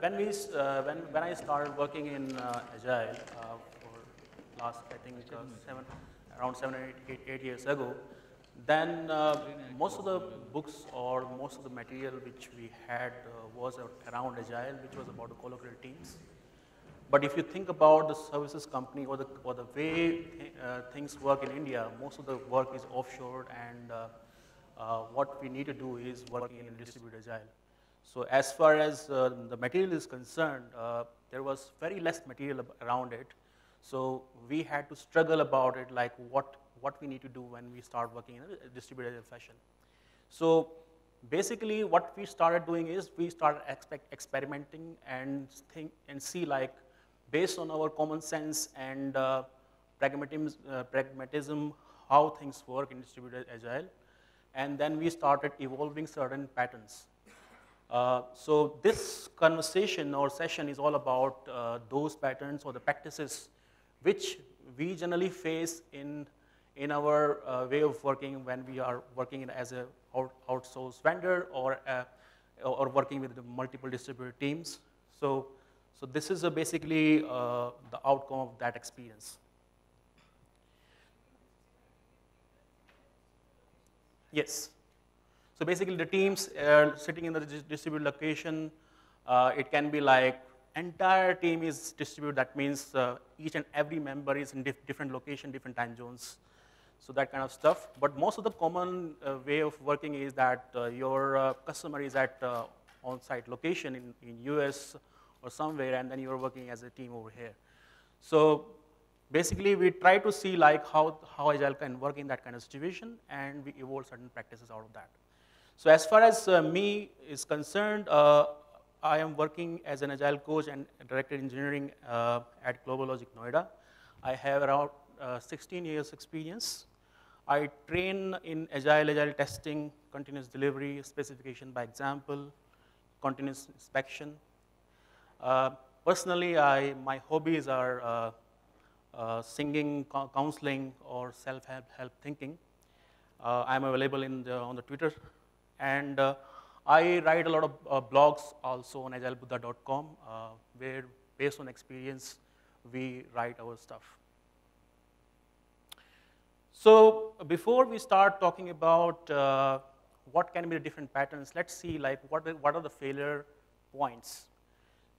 When, we, uh, when, when I started working in uh, Agile uh, for last, I think, seven, around seven eight, eight, eight years ago, then most of the books or most of the material which we had was around Agile, which was about the colloquial teams. But if you think about the services company or the, or the way th uh, things work in India, most of the work is offshore and uh, uh, what we need to do is working in distributed agile. So as far as uh, the material is concerned, uh, there was very less material around it. So we had to struggle about it, like what, what we need to do when we start working in a distributed fashion. So basically what we started doing is we started experimenting and think and see like based on our common sense and uh, pragmatism, uh, pragmatism, how things work in distributed agile. And then we started evolving certain patterns. Uh, so this conversation or session is all about uh, those patterns or the practices which we generally face in, in our uh, way of working when we are working as an out, outsourced vendor or, uh, or working with multiple distributed teams. So so this is basically uh, the outcome of that experience. Yes. So basically the teams are sitting in the distributed location. Uh, it can be like entire team is distributed. That means uh, each and every member is in dif different location, different time zones. So that kind of stuff. But most of the common uh, way of working is that uh, your uh, customer is at on-site location in, in US or somewhere, and then you're working as a team over here. So basically, we try to see like how, how Agile can work in that kind of situation, and we evolve certain practices out of that. So as far as uh, me is concerned, uh, I am working as an Agile coach and director engineering uh, at GlobalLogic Noida. I have around uh, 16 years experience. I train in Agile, Agile testing, continuous delivery, specification by example, continuous inspection, uh, personally, I, my hobbies are uh, singing, counseling, or self-help help thinking. I'm available the, on the Twitter. And I write a lot of blogs also on agilebuddha.com, where based on experience, we write our stuff. So before we start talking about uh, what can be the different patterns, let's see like what, what are the failure points.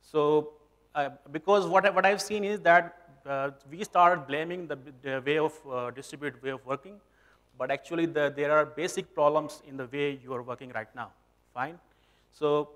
So uh, because what, what I've seen is that uh, we started blaming the, the way of uh, distributed way of working, but actually the, there are basic problems in the way you are working right now, fine? So